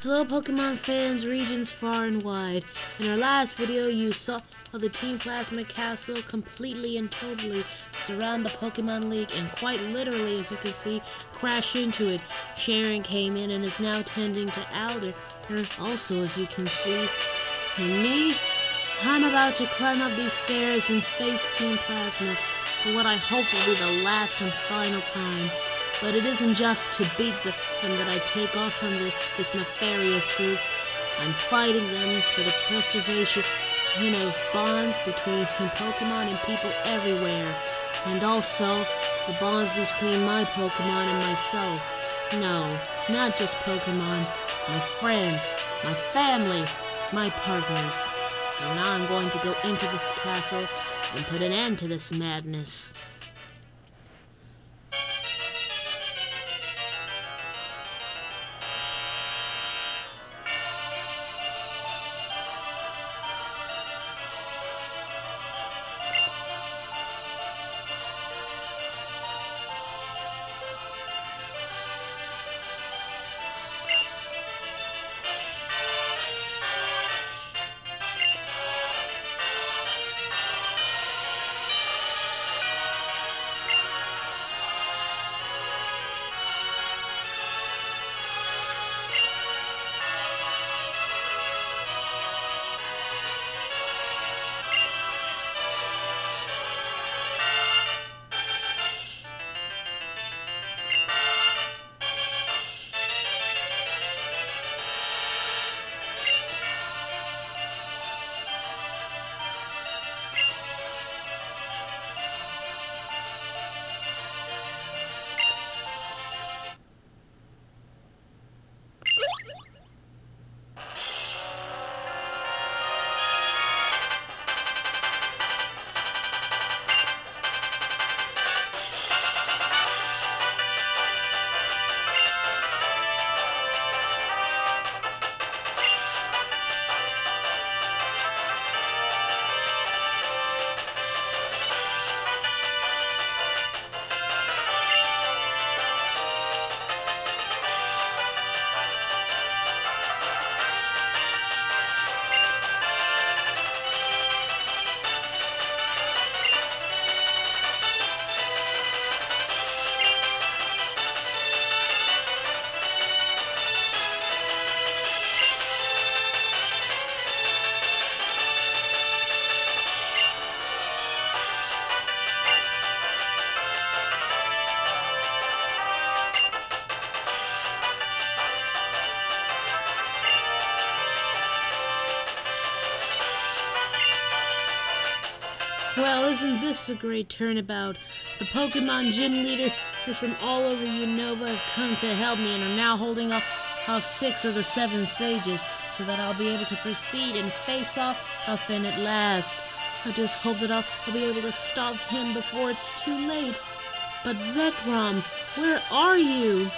Hello Pokemon fans, regions far and wide. In our last video you saw how the Team Plasma Castle completely and totally surround the Pokemon League and quite literally, as you can see, crash into it. Cheren came in and is now tending to Alder. Also, as you can see, and me, I'm about to climb up these stairs and face Team Plasma for what I hope will be the last and final time. But it isn't just to beat the them that I take off from this, this nefarious group. I'm fighting them for the preservation of bonds between Pokemon and people everywhere. And also, the bonds between my Pokemon and myself. No, not just Pokemon. My friends, my family, my partners. So now I'm going to go into this castle and put an end to this madness. Well, isn't this a great turnabout? The Pokemon Gym leaders from all over Unova have come to help me and are now holding off, off six of the seven sages so that I'll be able to proceed and face off N at last. I just hope that I'll, I'll be able to stop him before it's too late. But Zekrom, where are you?